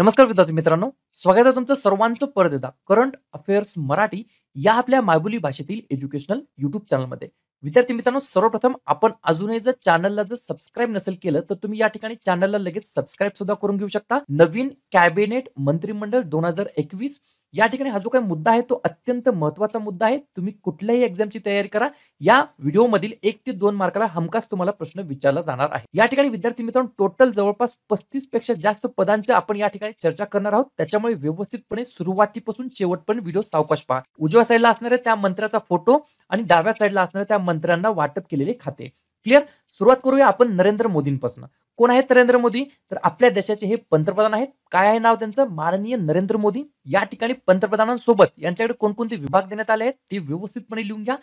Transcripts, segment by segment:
नमस्कार विद्यार्थी मित्रांनो स्वागत आहे तुमचं सर्वांचं परत एकदा करंट अफेअर्स मराठी या आपल्या मायबोली भाषेतील एज्युकेशनल युट्यूब चॅनलमध्ये विद्यार्थी मित्रांनो सर्वप्रथम आपण अजूनही जर चॅनलला जर सबस्क्राईब नसेल केलं तर तुम्ही या ठिकाणी चॅनलला लगेच सबस्क्राईब सुद्धा करून घेऊ शकता. नवीन कॅबिनेट मंत्रिमंडळ दोन हजार एकवीस या ठिकाणी हा जो काही मुद्दा आहे तो अत्यंत महत्त्वाचा मुद्दा आहे. तुम्ही कुठल्याही एक्झामची तयारी करा. या व्हिडिओमधील एक ते दोन मार्काला हमखास तुम्हाला प्रश्न विचारला जाणार आहे. या ठिकाणी विद्यार्थी मित्रांनो टोटल जवळपास पस्तीसपेक्षा जास्त पदांचे आपण या ठिकाणी चर्चा करणार आहोत. त्याच्यामुळे व्यवस्थितपणे सुरुवातीपासून शेवटपर्यंत व्हिडिओ सावकाश पहा. उजव्या उजव्या साईडला असणाऱ्या त्या मंत्र्याचा फोटो आणि डाव्या साईडला असणाऱ्या त्या मंत्र्यांना वाटप केलेले खाते. क्लिअर सुरुवात करूया आपण नरेंद्र मोदींपासून. कोण आहेत नरेंद्र मोदी? तर आपल्या देशाचे हे पंतप्रधान आहेत. काय आहे नाव त्यांचं? माननीय नरेंद्र मोदी. या ठिकाणी पंतप्रधानांसोबत यांच्याकडे कोणकोणते विभाग देण्यात आले आहेत? ते व्यवस्थितपणे लिहून घ्या.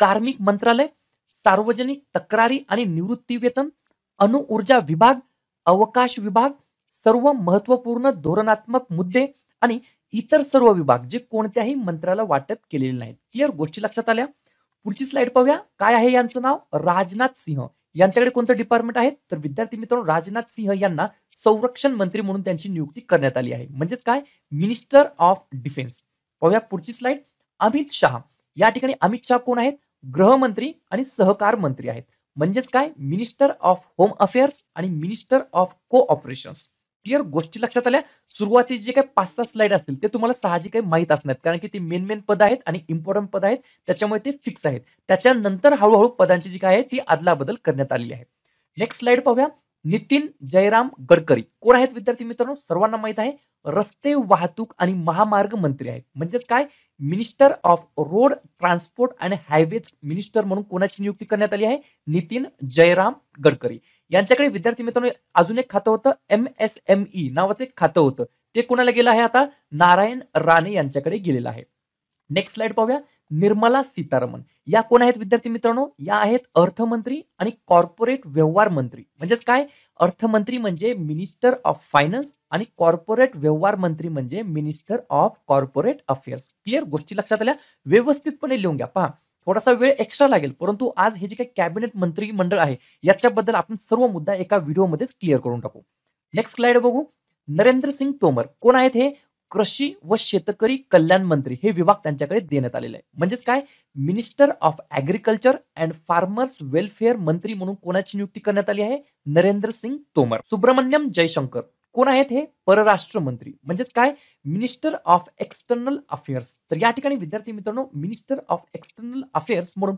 कार्मिक मंत्रालय सार्वजनिक तक्रारी आणि निवृत्ती वेतन अणुऊर्जा विभाग अवकाश विभाग सर्व महत्त्वपूर्ण धोरणात्मक मुद्दे आणि इतर सर्व विभाग जे कोणत्याही मंत्र्याला वाटप केलेले नाहीत. क्लिअर गोष्टी लक्षात आल्या? पुढची स्लाइड पाहूया. काय आहे यांचं नाव? राजनाथ सिंह. यांच्याकडे कोणतं डिपार्टमेंट आहे? तर विद्यार्थी मित्रांनो राजनाथ सिंह यांना संरक्षण मंत्री म्हणून त्यांची नियुक्ती करण्यात आली आहे. म्हणजेच काय? मिनिस्टर ऑफ डिफेन्स पाहूया पुढची स्लाइड अमित शहा. या ठिकाणी अमित शहा कोण आहेत? गृहमंत्री आणि सहकार मंत्री आहेत. म्हणजेच काय? मिनिस्टर ऑफ होम अफेअर्स आणि मिनिस्टर ऑफ कोऑपरेशन्स क्लिअर गोष्टी लक्षात आल्या. सुरुवातीचे जे काही पाच सहा स्लाइड असतील ते तुम्हाला साहजिक काही माहीत असणार कारण की ती मेन मेन पद आहेत आणि इम्पॉर्टंट पद आहेत. त्याच्यामुळे ते फिक्स आहेत. त्याच्यानंतर हळूहळू पदांची जी काय आहे ती अदलाबदल करण्यात आलेली आहे. नेक्स्ट स्लाइड पाहूया. नितीन जयराम गडकरी. कोण आहेत विद्यार्थी मित्रांनो? सर्वांना माहीत आहे. रस्ते वाहतूक आणि महामार्ग मंत्री आहेत. म्हणजेच काय? मिनिस्टर ऑफ रोड ट्रान्सपोर्ट आणि हायवेज मिनिस्टर म्हणून कोणाची नियुक्ती करण्यात आली आहे? नितीन जयराम गडकरी. यांच्याकडे विद्यार्थी मित्रांनो अजून एक खातं होतं एम एस एम ई नावाचं एक खातं होतं. ते कोणाला गेलं आहे आता? नारायण राणे यांच्याकडे गेलेलं आहे. नेक्स्ट स्लाइड पाहूया. निर्मला सीतारामन या कोण आहेत विद्यार्थी मित्रांनो? या आहेत अर्थमंत्री आणि कॉर्पोरेट व्यवहार मंत्री. म्हणजेच काय? अर्थमंत्री म्हणजे मिनिस्टर ऑफ फायनान्स आणि कॉर्पोरेट व्यवहार मंत्री म्हणजे minister of corporate affairs clear गोष्टी लक्षात आल्या? व्यवस्थितपणे लिहून घ्या. पहा. थोडासा वेळ एक्स्ट्रा लागेल. परंतु आज हे जे काही कॅबिनेट मंत्री मंडळ आहे याच्याबद्दल आपण सर्व मुद्दा एका व्हिडिओमध्येच क्लिअर करून टाकू. नेक्स्ट स्लाइड बघू. नरेंद्र सिंग तोमर कोण आहेत हे? कृषी व शेतकरी कल्याण मंत्री. हे विभाग त्यांच्याकडे देण्यात आलेले आहे. म्हणजेच काय? Minister of agriculture and farmers welfare मंत्री म्हणून कोणाची नियुक्ती करण्यात आली आहे? नरेंद्र सिंग तोमर. सुब्रमण्यम जयशंकर कोण आहेत हे? परराष्ट्र मंत्री म्हणजेच काय? मिनिस्टर ऑफ एक्सटर्नल अफेअर्स तर या ठिकाणी विद्यार्थी मित्रांनो मिनिस्टर ऑफ एक्सटर्नल अफेअर्स म्हणून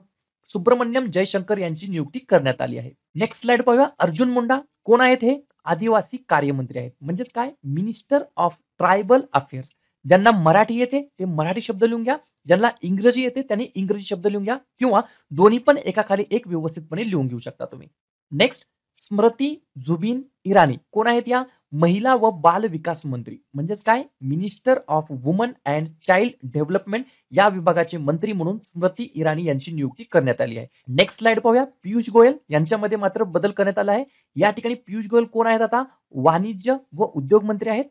सुब्रमण्यम जयशंकर यांची नियुक्ती करण्यात आली आहे. नेक्स्ट स्लाइड पाहूया. अर्जुन मुंडा कोण आहेत हे? आदिवासी कार्यमंत्री आहेत. म्हणजेच काय? मिनिस्टर ऑफ ट्रायबल अफेअर्स ज्यांना मराठी येते ते मराठी शब्द लिहून घ्या. ज्यांना इंग्रजी येते त्यांनी इंग्रजी शब्द लिहून घ्या. किंवा दोन्ही पण एकाखाली एक व्यवस्थितपणे लिहून घेऊ शकता तुम्ही. नेक्स्ट स्मृती जुबिन इराणी. कोण आहेत या? महिला व बाल विकास मंत्री म्हणजेच काय? Minister of woman and child development या विभागाचे मंत्री म्हणून स्मृती इराणी यांची नियुक्ती करण्यात आली आहे. नेक्स्ट स्लाइड पाहूया. पियुष गोयल यांच्यामध्ये मात्र बदल करण्यात आला आहे. या ठिकाणी पियुष गोयल कोण आहेत आता? वाणिज्य व उद्योग मंत्री आहेत.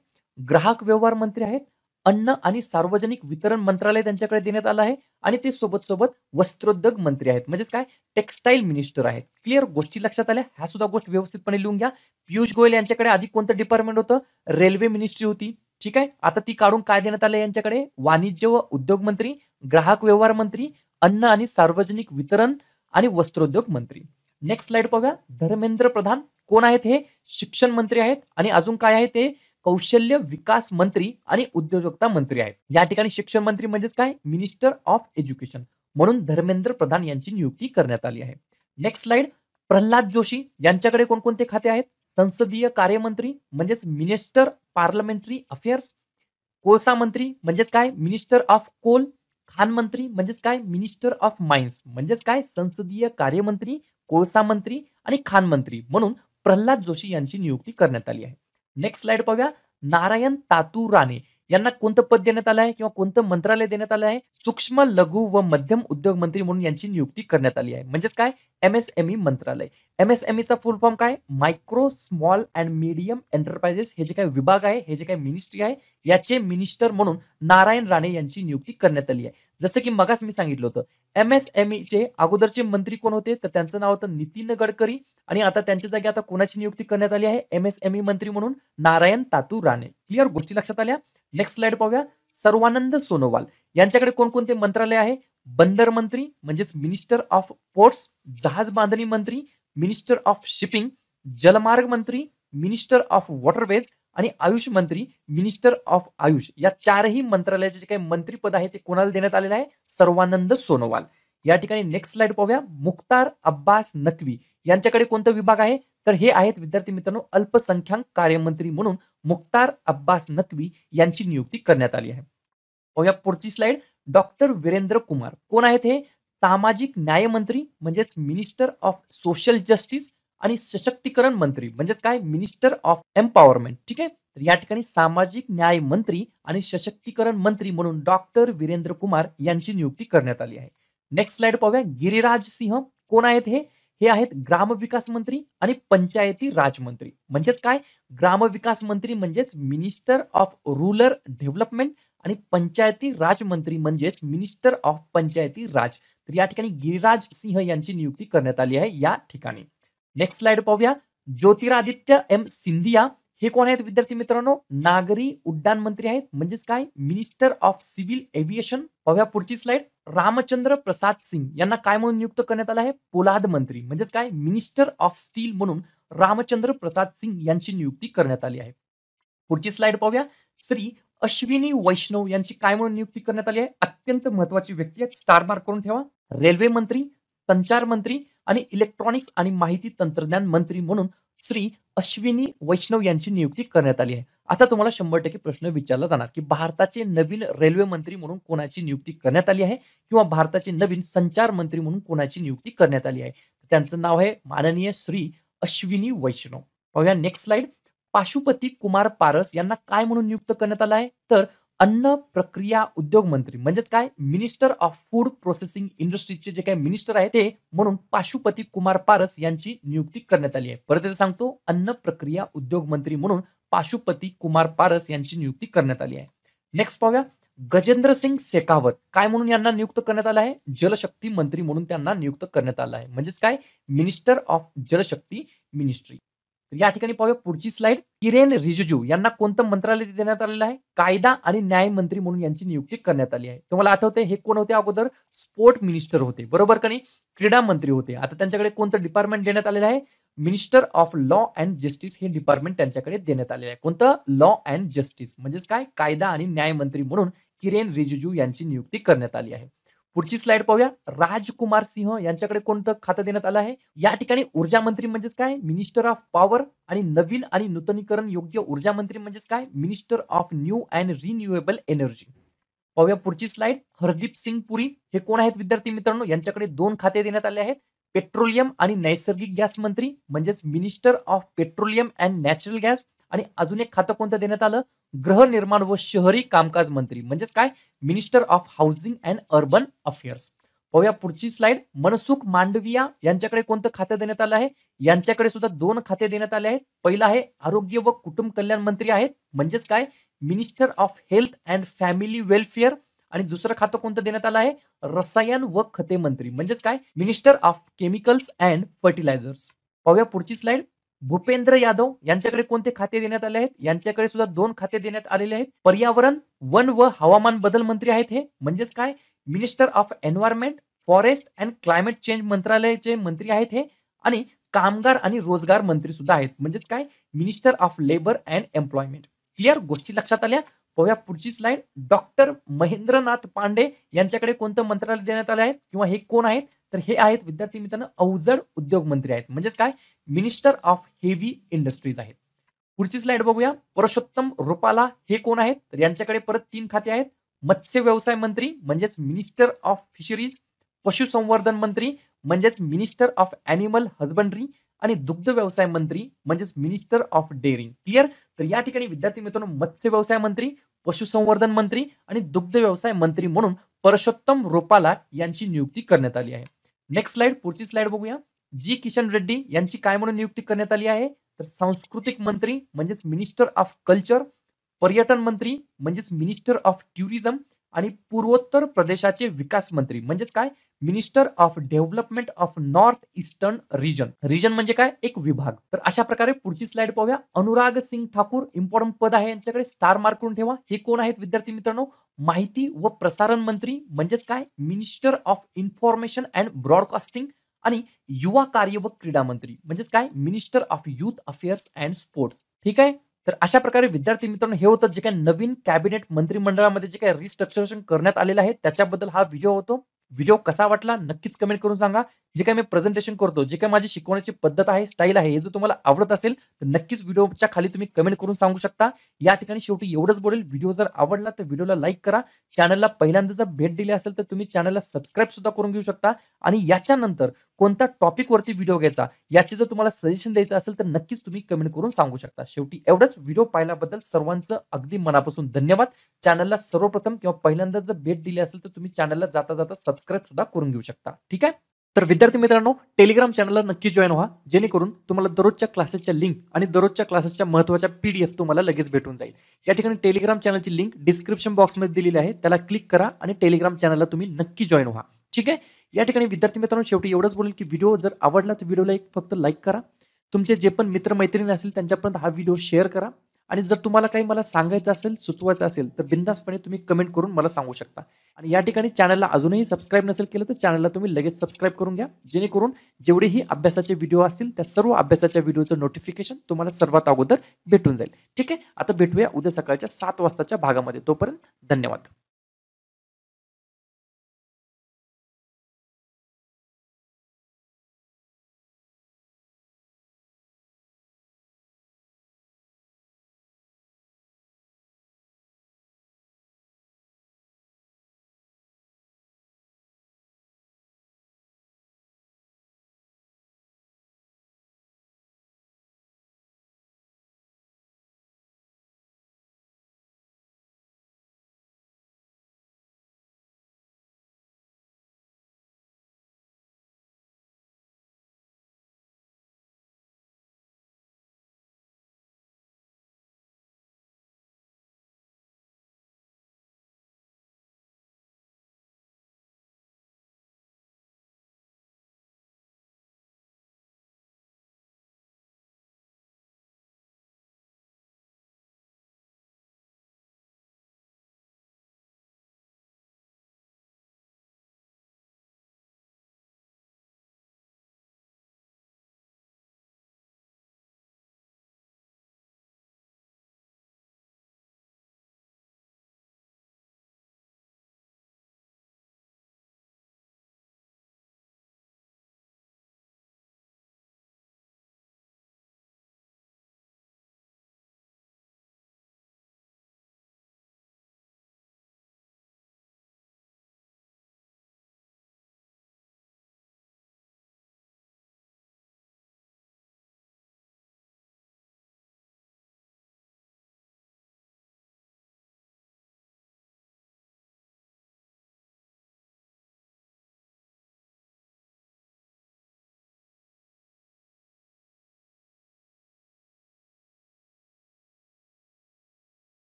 ग्राहक व्यवहार मंत्री आहेत. अन्न आणि सार्वजनिक वितरण मंत्रालय त्यांच्याकडे देण्यात आलं आहे आणि ते सोबत सोबत वस्त्रोद्योग मंत्री आहेत. म्हणजेच काय? टेक्स्टाईल मिनिस्टर आहेत. क्लिअर गोष्टी लक्षात आल्या? ह्या सुद्धा गोष्ट व्यवस्थितपणे लिहून घ्या. पियुष गोयल यांच्याकडे आधी कोणतं डिपार्टमेंट होतं? रेल्वे मिनिस्ट्री होती. ठीक आहे? आता ती काढून काय देण्यात आलं यांच्याकडे? वाणिज्य व उद्योग मंत्री ग्राहक व्यवहार मंत्री अन्न आणि सार्वजनिक वितरण आणि वस्त्रोद्योग मंत्री. नेक्स्ट स्लाइड पाहूया धर्मेंद्र प्रधान कोण आहेत हे? शिक्षण मंत्री आहेत. आणि अजून काय आहे ते? कौशल्य विकास मंत्री आणि उद्योजकता मंत्री आहेत. या ठिकाणी शिक्षण मंत्री म्हणजेच काय? मिनिस्टर ऑफ एज्युकेशन म्हणून धर्मेंद्र प्रधान यांची नियुक्ती करण्यात आली आहे. नेक्स्ट स्लाइड प्रल्हाद जोशी यांच्याकडे कोणकोणते खाते आहेत? संसदीय कार्यमंत्री म्हणजेच मिनिस्टर पार्लमेंटरी अफेअर्स कोळसा मंत्री म्हणजेच काय? मिनिस्टर ऑफ कोल खान मंत्री म्हणजेच काय? मिनिस्टर ऑफ माइन्स म्हणजेच काय? संसदीय कार्यमंत्री कोळसा मंत्री आणि खान मंत्री म्हणून प्रल्हाद जोशी यांची नियुक्ती करण्यात आली आहे. नेक्स्ट स्लाइड पाहूया नारायण तातू राणे. यांना कोणतं पद देण्यात आलं आहे किंवा कोणतं मंत्रालय देण्यात आलं आहे? सूक्ष्म लघु व मध्यम उद्योग मंत्री म्हणून यांची नियुक्ती करण्यात आली आहे. म्हणजेच काय? एमएसएमई मंत्रालय. एमएसएमईचा फुल फॉर्म काय? Micro small and medium enterprises हे जे काय विभाग आहे हे जे काय मिनिस्ट्री आहे याचे मिनिस्टर म्हणून नारायण राणे यांची नियुक्ती करण्यात आली आहे. जसं की मगास मी सांगितलं होतं एम एस एम चे अगोदरचे मंत्री कोण होते? तर त्यांचं नाव होतं नितीन गडकरी आणि आता त्यांच्या जागी आता कोणाची नियुक्ती करण्यात आली आहे? एम एस एम मंत्री म्हणून नारायण तातू राणे. क्लिअर गोष्टी लक्षात आल्या? नेक्स्ट स्लाइड पाहूया. सर्वानंद सोनोवाल. यांच्याकडे कोणकोणते मंत्रालय आहे? बंदर मंत्री म्हणजेच मिनिस्टर ऑफ पोर्ट्स जहाज बांधणी मंत्री मिनिस्टर ऑफ शिपिंग जलमार्ग मंत्री मिनिस्टर ऑफ वॉटरवेज आणि आयुष मंत्री मिनिस्टर ऑफ आयुष या चारही मंत्रालयाचे जे काही मंत्रीपद आहे ते कोणाला देण्यात आलेलं आहे? सर्वानंद सोनोवाल. या ठिकाणी नेक्स्ट स्लाइड पाहूया. मुख्तार अब्बास नकवी यांच्याकडे कोणता विभाग आहे? तर हे आहेत विद्यार्थी मित्रांनो अल्पसंख्याक कार्यमंत्री म्हणून मुख्तार अब्बास नकवी यांची नियुक्ती करण्यात आली आहे. पाहूया पुढची स्लाइड डॉक्टर वीरेंद्र कुमार. कोण आहेत हे? सामाजिक न्यायमंत्री म्हणजेच मिनिस्टर ऑफ सोशल जस्टिस आणि सशक्तीकरण मंत्री म्हणजेच काय? मिनिस्टर ऑफ एम्पॉवरमेंट ठीक आहे? तर या ठिकाणी सामाजिक न्याय मंत्री आणि सशक्तीकरण मंत्री म्हणून डॉक्टर वीरेंद्र कुमार यांची नियुक्ती करण्यात आली आहे. नेक्स्ट स्लाइड पाहूया. गिरिराज सिंह कोण आहेत हे? हे आहेत ग्रामविकास मंत्री आणि पंचायती राजमंत्री म्हणजेच काय? ग्रामविकास मंत्री म्हणजेच मिनिस्टर ऑफ रुरल डेव्हलपमेंट आणि पंचायती राजमंत्री म्हणजेच मिनिस्टर ऑफ पंचायती राज. तर या ठिकाणी गिरिराज सिंह यांची नियुक्ती करण्यात आली आहे या ठिकाणी. नेक्स्ट स्लाइड पाहूया. ज्योतिरादित्य एम सिंधिया हे कोण आहेत विद्यार्थी मित्रांनो? नागरी उड्डाण मंत्री आहेत. म्हणजेच काय? मिनिस्टर ऑफ सिव्हिल एव्हिएशन पाहूया पुढची स्लाइड रामचंद्र प्रसाद सिंग यांना काय म्हणून नियुक्त करण्यात आलं आहे? पोलाद मंत्री. म्हणजेच काय? मिनिस्टर ऑफ स्टील म्हणून रामचंद्र प्रसाद सिंग यांची नियुक्ती करण्यात आली आहे. पुढची स्लाइड पाहूया. श्री अश्विनी वैष्णव यांची काय म्हणून नियुक्ती करण्यात आली आहे? अत्यंत महत्वाची व्यक्ती आहे स्टार मार्क करून ठेवा. रेल्वे मंत्री संचार मंत्री आणि इलेक्ट्रॉनिक्स आणि माहिती तंत्रज्ञान मंत्री म्हणून श्री अश्विनी वैष्णव यांची नियुक्ती करण्यात आली आहे. आता तुम्हाला शंभर टक्के प्रश्न विचारला जाणार की भारताचे नवीन रेल्वे मंत्री म्हणून कोणाची नियुक्ती करण्यात आली आहे किंवा भारताचे नवीन संचार मंत्री म्हणून कोणाची नियुक्ती करण्यात आली आहे? त्यांचं नाव आहे माननीय श्री अश्विनी वैष्णव. पाहूया नेक्स्ट स्लाइड पाशुपती कुमार पारस यांना काय म्हणून नियुक्त करण्यात आलं आहे? तर अन्न प्रक्रिया उद्योग मंत्री म्हणजेच काय? मिनिस्टर ऑफ फूड प्रोसेसिंग इंडस्ट्रीजचे जे काही मिनिस्टर आहे ते म्हणून पाशुपती कुमार पारस यांची नियुक्ती करण्यात आली आहे. परत सांगतो अन्न प्रक्रिया उद्योग मंत्री म्हणून पाशुपती कुमार पारस यांची नियुक्ती करण्यात आली आहे. नेक्स्ट पाहूया. गजेंद्र सिंग शेखावत काय म्हणून यांना नियुक्त करण्यात आलं आहे? जलशक्ती मंत्री म्हणून त्यांना नियुक्त करण्यात आलं आहे. म्हणजेच काय? मिनिस्टर ऑफ जलशक्ती मिनिस्ट्री या ठिकाणी पाहूया पुढची स्लाइड किरेन रिजिजू यांना कोणतं मंत्रालय देण्यात आलेलं आहे? कायदा आणि न्याय मंत्री म्हणून यांची नियुक्ती करण्यात आली आहे. तुम्हाला आठवते हे कोण होते अगोदर? स्पोर्ट मिनिस्टर होते. बरोबर का नाही? क्रीडा मंत्री होते. आता त्यांच्याकडे कोणतं डिपार्टमेंट देण्यात आलेलं आहे? Minister of law and justice हे डिपार्टमेंट त्यांच्याकडे देण्यात आलेलं आहे. कोणतं? Law and justice. म्हणजेच काय? कायदा आणि न्याय मंत्री म्हणून किरेन रिजिजू यांची नियुक्ती करण्यात आली आहे. पुढची स्लाइड पाहूया. राजकुमार सिंह यांच्याकडे कोणतं खातं देण्यात आलं आहे? या ठिकाणी ऊर्जा मंत्री म्हणजेच काय? मिनिस्टर ऑफ पॉवर आणि नवीन आणि नूतनीकरण योग्य ऊर्जा मंत्री म्हणजेच काय? Minister of new and renewable energy पाहूया पुढची स्लाइड हरदीप सिंग पुरी हे कोण आहेत विद्यार्थी मित्रांनो? यांच्याकडे दोन खाते देण्यात आले आहेत. पेट्रोलियम आणि नैसर्गिक गॅस मंत्री म्हणजेच minister of petroleum and natural gas आणि अजून एक खातं कोणतं देण्यात आलं? गृहनिर्माण व शहरी कामकाज मंत्री म्हणजेच काय? Minister of housing and urban affairs पाहूया पुढची स्लाइड मनसुख मांडविया यांच्याकडे कोणतं खातं देण्यात आलं आहे? यांच्याकडे सुद्धा दोन खाते देण्यात आले आहेत. पहिलं आहे आरोग्य व कुटुंब कल्याण मंत्री आहेत. म्हणजेच काय? Minister of health and family welfare आणि दुसरं खातं कोणतं देण्यात आलं आहे? रसायन व खते मंत्री. म्हणजेच काय? Minister of chemicals and fertilisers पाहूया पुढची स्लाइड भूपेंद्र यादव यांच्याकडे कोणते खाते देण्यात आले आहेत? यांच्याकडे सुद्धा दोन खाते देण्यात आलेले आहेत. पर्यावरण वन व हवामान बदल मंत्री आहेत हे. म्हणजेच काय? Minister of environment forest and climate change मंत्रालयाचे मंत्री आहेत हे. आणि कामगार आणि रोजगार मंत्री सुद्धा आहेत. म्हणजेच काय? Minister of labour and employment clear गोष्टी लक्षात आल्या? पाहूया पुढची स्लाइड डॉक्टर महेंद्रनाथ पांडे यांच्याकडे कोणतं मंत्रालय देण्यात आले आहे किंवा हे कोण आहेत? तर हे आहेत विद्यार्थी मित्रांनो अवजड उद्योग मंत्री आहेत. म्हणजेच काय? मिनिस्टर ऑफ हेवी इंडस्ट्रीज आहेत. पुढची स्लाइड बघूया. पुरुषोत्तम रुपाला हे कोण आहेत? तर यांच्याकडे परत तीन खाते आहेत. मत्स्य व्यवसाय मंत्री म्हणजेच मिनिस्टर ऑफ फिशरीज पशुसंवर्धन मंत्री म्हणजेच मिनिस्टर ऑफ अॅनिमल हजबंड्री आणि दुग्ध व्यवसाय मंत्री म्हणजेच मिनिस्टर ऑफ डेअरिंग क्लिअर तर या ठिकाणी विद्यार्थी मित्रांनो मत्स्य व्यवसाय मंत्री पशुसंवर्धन मंत्री आणि दुग्ध व्यवसाय मंत्री म्हणून परषोत्तम रोपाला यांची नियुक्ती करण्यात आली आहे. नेक्स्ट स्लाइड पुढची स्लाइड बघूया. जी किशन रेड्डी यांची काय म्हणून नियुक्ती करण्यात आली आहे? तर सांस्कृतिक मंत्री म्हणजेच मिनिस्टर ऑफ कल्चर पर्यटन मंत्री म्हणजेच मिनिस्टर ऑफ टुरिझम आणि पूर्वोत्तर प्रदेशाचे विकास मंत्री म्हणजेच काय? Minister of development of north eastern region region म्हणजे काय? एक विभाग. तर अशा प्रकारे पुढची स्लाइड पाहूया. अनुराग सिंग ठाकूर इम्पॉर्टंट पद आहे यांच्याकडे. स्टार मार्क करून ठेवा. हे कोण आहेत विद्यार्थी मित्रांनो? माहिती व प्रसारण मंत्री म्हणजेच काय? Minister of information and broadcasting आणि युवा कार्य व क्रीडा मंत्री म्हणजेच काय? Minister of youth affairs and sports ठीक आहे? तर अशा प्रकारे विद्यार्थी मित्रांनो हे होतं जे काही नवीन कॅबिनेट मंत्रिमंडळामध्ये जे काही रिस्ट्रक्चरेशन करण्यात आलेलं आहे त्याच्याबद्दल हा व्हिडिओ होतो. व्हिडिओ कसा वाटला नक्कीच कमेंट करून सांगा. जे काही मी प्रेझेंटेशन करतो जे काही माझी शिकवण्याची पद्धत आहे स्टाईल आहे हे जर तुम्हाला आवडत असेल तर नक्कीच व्हिडिओच्या खाली तुम्ही कमेंट करून सांगू शकता. या ठिकाणी शेवटी एवढंच बोलेल. व्हिडिओ जर आवडला तर व्हिडिओला लाईक करा. चॅनलला पहिल्यांदा जर भेट दिली असेल तर तुम्ही चॅनलला सबस्क्राईब सुद्धा करून घेऊ शकता. आणि याच्यानंतर कोणत्या टॉपिकवरती व्हिडिओ घ्यायचा याचे जर तुम्हाला सजेशन द्यायचं असेल तर नक्कीच तुम्ही कमेंट करून सांगू शकता. शेवटी एवढंच व्हिडिओ पाहिल्याबद्दल सर्वांचं अगदी मनापासून धन्यवाद. चॅनलला सर्वप्रथम किंवा पहिल्यांदा जर भेट दिली असेल तर तुम्ही चॅनलला जाता जाता सबस्क्राईब सुद्धा करून घेऊ शकता. ठीक आहे? तर विद्यार्थी मित्रांनो टेलिग्राम चॅनलला नक्की जॉईन व्हा. जेणेकरून तुम्हाला दररोजच्या क्लासेसच्या लिंक आणि दररोजच्या क्लासेसच्या महत्त्वाच्या पी डी एफ तुम्हाला लगेच भेटून जाईल. या ठिकाणी टेलिग्राम चॅनलची लिंक डिस्क्रिप्शन बॉक्समध्ये दिलेली आहे. त्याला क्लिक करा आणि टेलिग्राम चॅनलला तुम्ही नक्की जॉईन व्हा. ठीक आहे? या ठिकाणी विद्यार्थी मित्रांनो शेवटी एवढंच बोलेल की व्हिडिओ जर आवडला तर व्हिडिओला एक फक्त लाईक करा. तुमचे जे पण मित्रमैत्रिणी असतील त्यांच्यापर्यंत हा व्हिडिओ शेअर करा. आणि जर तुम्हाला काही मला सांगायचं असेल सुचवायचं असेल तर बिंदासपणे तुम्ही कमेंट करून मला सांगू शकता. आणि या ठिकाणी चॅनलला अजूनही सबस्क्राईब नसेल केलं तर चॅनलला तुम्ही लगेच सबस्क्राईब करून घ्या. जेणेकरून जेवढेही अभ्यासाचे व्हिडिओ असतील त्या सर्व अभ्यासाच्या व्हिडिओचं नोटिफिकेशन तुम्हाला सर्वात अगोदर भेटून जाईल. ठीक आहे? आता भेटूया उद्या सकाळच्या सात वाजताच्या भागामध्ये. तोपर्यंत धन्यवाद.